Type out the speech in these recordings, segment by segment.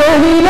We. illa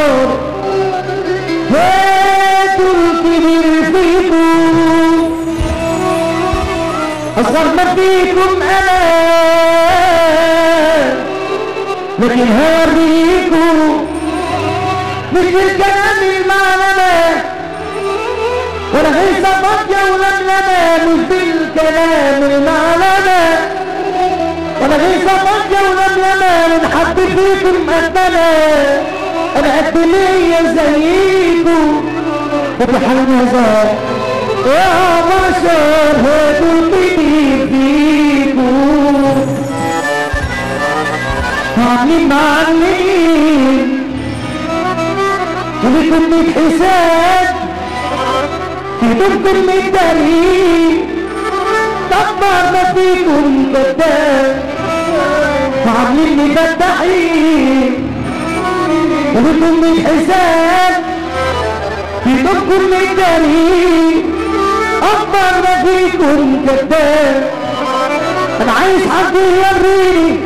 أصغر ما فيكم أنا. لكن هوريكم مثل الكلام المعلمة ولا غير صفاجة ولملمة مثل الكلام المعلمة ولا غير صفاجة ولملمة من حد فيكم أتمنى أنا قد ليا زيكم فتح النظر ولكم من حساب في دمكم من دليل تكبر ما فيكم كذاب معلم مفتحين ولكم من حساب في دمكم من أكبر ما فيكم كذاب. أنا عايز حد يوريني؟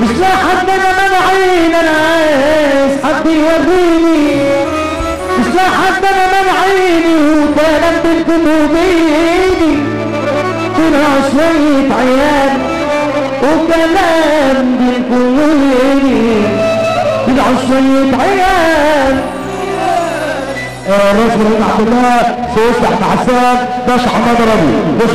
مش لا حد أنا منعين أنا عايز حد يوريني. مش لا حد أنا منعيني وكلام بينكم وبيني كنا شوية عيال وكلام بينكم وبيني كنا شوية عيال بن عبد الله سيصبح مع حسان باشا حماد ربي بص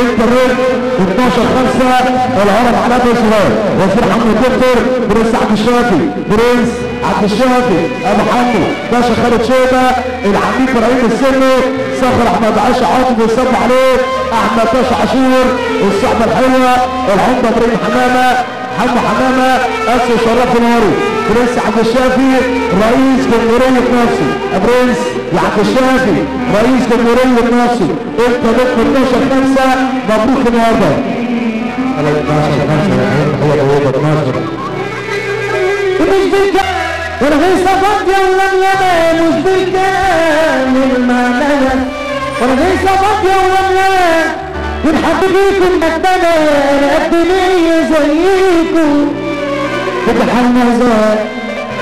انترنت 12 5 الهرم على أبو صغير وزير حمد دكتور برنس عبد الشافي. برنس عبد الشافي أبو حمو باشا خالد شيبة الحبيب إبراهيم السني صخر أحمد عاشا عاطف ويصب عليه. أحمد باشا عاشور والصحبة الحلوة العمدة إبراهيم حمامة حمو حمامة أسر شرف نوري برنس عبد الشافي رئيس جمهورية مصر. برنس عبد الشافي رئيس جمهورية مصر. انت ضد 12 5 مبروك النهارده. 12 5 هو هو 12 مش ولا مش بالكلام المعنى ولا صفات يوم يوم ونحب فيكم مكتبة أنا قد ليا زيكم النظر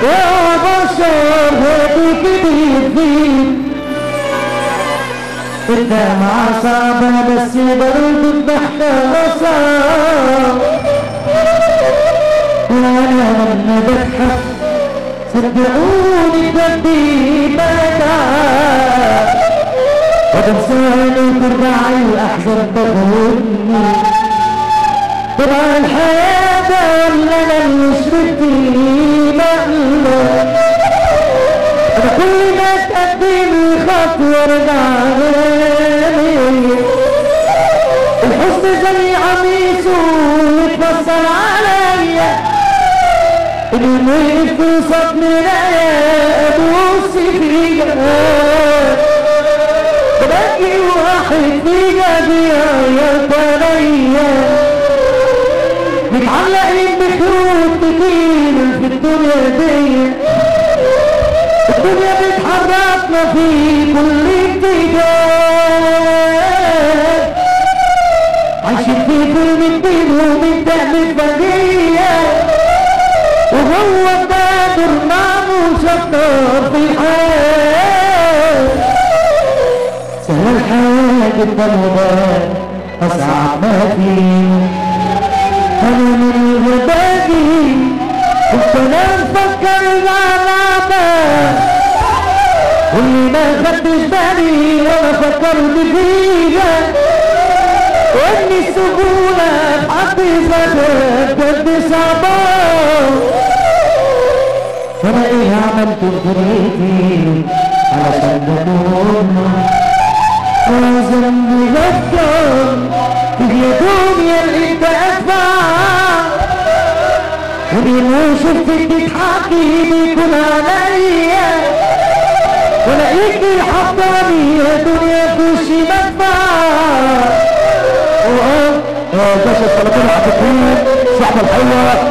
يا بشر فيك انت مع صعبة بس برضو الضحكة صعب وأنا لما بضحك صدقوني بدي بتعب وتنساني ترجعي واحزن تغني طبعا الحياة مقلب أنا كل ما تقدمي خطوة ارجع الحزن زي قميصه يتفصل عليا اللي في مرايا ابوس فيا بلاقي واحد فيا بيعيط عليا متعلقين بخيوط كتير في الدنيا دي. الدنيا بتحركنا في كل اتجاه. عايشين في فيلم كبير ومن تعمل بقية وهو قادر معه شطر في الحياة. سهل الحاجة الطلبات أصعب ما فيه. غبابي كنت أنا مفكر العلامة واللي ما خدتش بالي وأنا فكرت فيها وإن السهولة في حد ذاتها بجد صعبة فأنا إيه عملت بطريقتي علشان شفتك بتحكي بيكون عليا ولاقيكي حطاني يا دنيا في وشي مدفع باشا السلطان عبد الكريم صاحب الحلوه